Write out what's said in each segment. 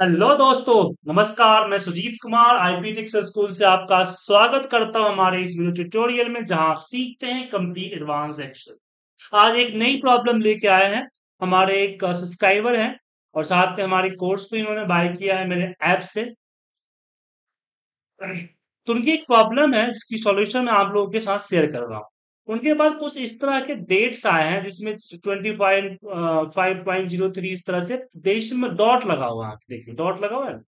Hello दोस्तों, नमस्कार, मैं Sujit Kumar IP Techs School से आपका स्वागत करता हूँ हमारे इस वीडियो ट्यूटोरियल में, जहाँ आप सीखते हैं कंप्लीट एडवांस एक्शन आज एक नई प्रॉब्लम लेके आए हैं, हमारे एक सब्सक्राइबर हैं, और साथ में हमारे कोर्स को इन्होंने बाय किया है मेरे ऐप से। तो उनकी एक प्रॉब्लम है जिसकी सॉल्यूशन मैं आप लोगों के साथ शेयर कर रहा हूँ। उनके पास कुछ इस तरह के डेट्स आए हैं, जिसमें twenty five five point zero three इस तरह से देश में डॉट लगा हुआ है देखिए डॉट लगा हुआ है।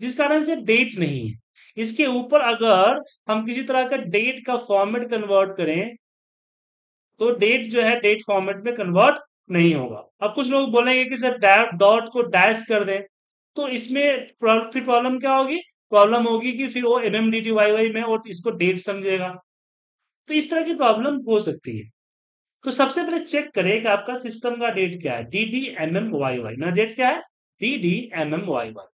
जिस कारण से डेट नहीं है। इसके ऊपर अगर हम किसी तरह का डेट का फॉर्मेट कन्वर्ट करें तो डेट जो है डेट फॉर्मेट में कन्वर्ट नहीं होगा। अब कुछ लोग बोलेंगे कि सर डॉट को डैश कर दें तो इसमें फिर प्रॉब्लम क्या होगी? प्रॉब्लम होगी कि फिर वो M M D T Y Y में और इसको डेट समझेगा। तो इस तरह की प्रॉब्लम हो सकती है। तो सबसे पहले चेक करें कि आपका सिस्टम का डेट क्या है। D D M M Y Y मेरा डेट क्या है? D D M M Y Y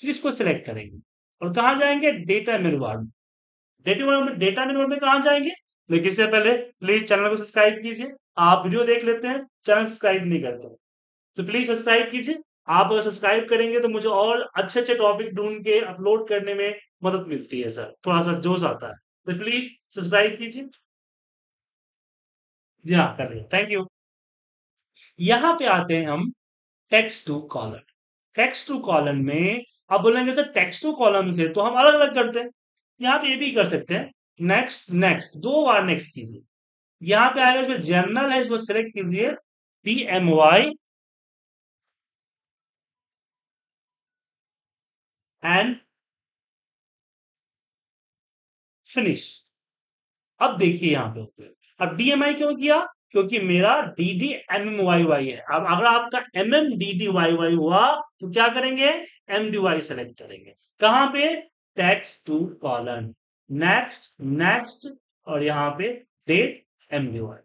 फिर इसको सिलेक्ट करेंगे। और कहा जाएँगे? Data menu data data menu में कहा जाएँगे? लेकिन इससे पहले प्लीज़ चैनल को सब्सक्राइब कीजिए। आप वीडियो देख लेते हैं चैनल सब्सक्राइब नहीं करते। तो प्लीज़ सब्सक्राइब कीजिए। आप अगर सब्सक्राइब करेंगे तो मुझे और अच्छे अच्छे टॉपिक ढूंढ के अपलोड करने में मदद मिलती है सर थोड़ा सा जोश आता है। तो प्लीज़ सब्सक्राइब कीजिए। जी हाँ कर लिया थैंक यू यहाँ पे आते हैं हम text to column text to column में आप बोलेंगे, सर टेक्स्ट टू कॉलम से तो हम अलग अलग करते हैं। यहाँ पे ये भी कर सकते हैं। नेक्स्ट नेक्स्ट दो बार नेक्स्ट कीजिए। यहाँ पे आएगा जो जर्नल है इसको सिलेक्ट कीजिए। P M Y and finish अब देखिए यहाँ पे अब डीएमआई क्यों किया? क्योंकि मेरा D D M M Y Y है। अब अगर आपका M M D D Y Y हुआ तो क्या करेंगे? एम डी वाई सेलेक्ट करेंगे। कहाँ पे? Text to column next next और यहाँ पे डेट एम डी वाई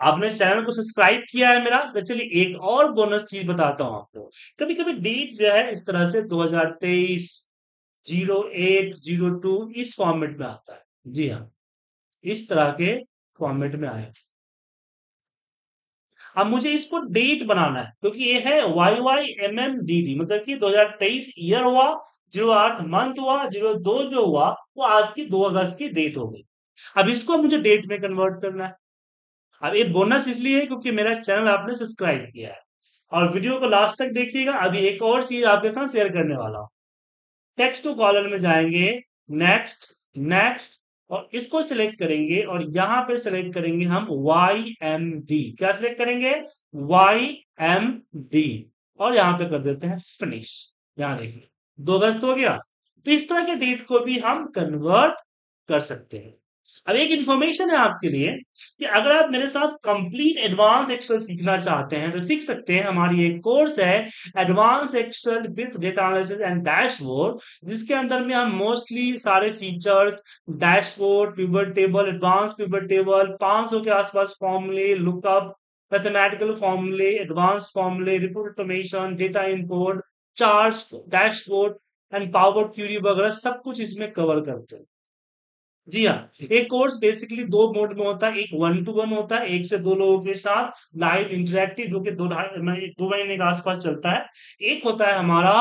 आपने चैनल को सब्सक्राइब किया है मेरा? तो चलिए एक और बोनस चीज़ बताता हूँ आपको। कभी कभी डेट जो है, इस तरह से 2023 ज़ीरो एट ज़ीरो टू इस फॉर्मेट में आता है। जी हाँ इस तरह के फॉर्मेट में आया। अब मुझे इसको डेट बनाना है, क्योंकि ये है Y Y M M D D मतलब कि 2023 ईयर हुआ, ज़ीरो आठ मंथ हुआ, ज़ीरो दो जो हुआ, वो आज की दो अगस्त की डेट हो गई। अब इसको मुझे डेट में कन्वर्ट करना है। अब ये बोनस इसलिए है क्योंकि मेरा चैनल आपने सब्सक्राइब किया है। और वीडियो को लास्ट तक देखिएगा। अभी एक और चीज़ आपके साथ शेयर करने वाला हूँ। टेक्स्ट टू कॉलर में जाएँगे नेक्स्ट नेक्स्ट और इसको सिलेक्ट करेंगे और यहाँ पे सिलेक्ट करेंगे हम वाई एम डी क्या सिलेक्ट करेंगे? वाई एम डी और यहाँ पे कर देते हैं फिनिश यहाँ देखिए, दो अगस्त हो गया। तो इस तरह के डेट को भी हम कन्वर्ट कर सकते हैं। अब एक इंफॉर्मेशन है आपके लिए कि अगर आप मेरे साथ कंप्लीट एडवांस एक्सेल सीखना चाहते हैं तो सीख सकते हैं। हमारी एक कोर्स है advance Excel with data analysis and dashboard जिसके अंदर में हम मोस्टली सारे features dashboard pivot table advance pivot table 500 के आसपास फॉर्मूले लुकअप मैथमेटिकल फॉर्मूले एडवांस फॉर्मूले report automation data input chart dashboard and power query वगैरह सब कुछ इसमें कवर करते हैं। जी हाँ एक कोर्स बेसिकली दो मोड में होता है एक वन टू वन होता है एक से दो लोगों के साथ लाइव इंटरेक्टिव जो कि दो दो महीने के आसपास चलता है। एक होता है हमारा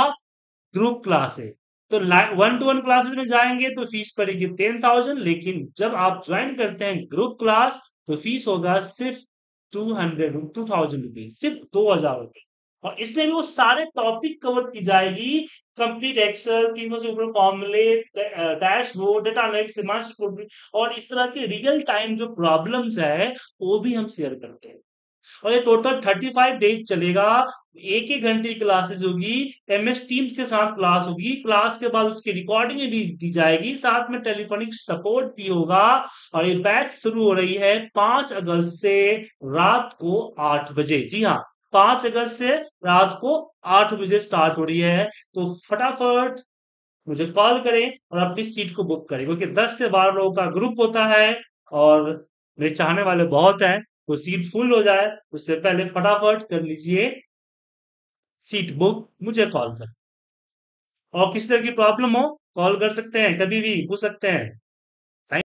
ग्रुप क्लास है तो वन टू वन क्लासेस में जाएँगे तो फ़ीस पड़ेगी टेन थाउज़ेंड लेकिन जब आप ज्वाइन करते हैं ग्रुप क्लास तो फ़ीस होगा सिर्फ़ two hundred two thousand rupees सिर्फ़ दो हज़ार रुपए। और इसमें भी वो सारे टॉपिक कवर की जाएगी। कंप्लीट एक्सेल तीनों से ऊपर फॉर्मूले डैशबोर्ड डेटा और इस तरह के रियल टाइम जो प्रॉब्लम्स है, वो भी हम शेयर करते हैं। और ये टोटल 35 डेज़ चलेगा। एक एक घंटे की क्लासेस होगी। एमएस टीम्स के साथ क्लास होगी। क्लास के बाद उसकी रिकॉर्डिंग भी दी जाएगी। साथ में टेलीफोनिक सपोर्ट भी होगा। और ये बैच शुरू हो रही है पाँच अगस्त से रात को आठ बजे। जी हाँ। पाँच अगस्त से रात को आठ बजे स्टार्ट हो रही है। तो फटाफट मुझे कॉल करें और अपनी सीट को बुक करें, क्योंकि दस से बारह लोगों का ग्रुप होता है और मेरे चाहने वाले बहुत हैं। तो सीट फुल हो जाए, उससे पहले फटाफट कर लीजिए सीट बुक मुझे कॉल कर। और किसी तरह की प्रॉब्लम हो कॉल कर सकते हैं, कभी भी पूछ सकते हैं।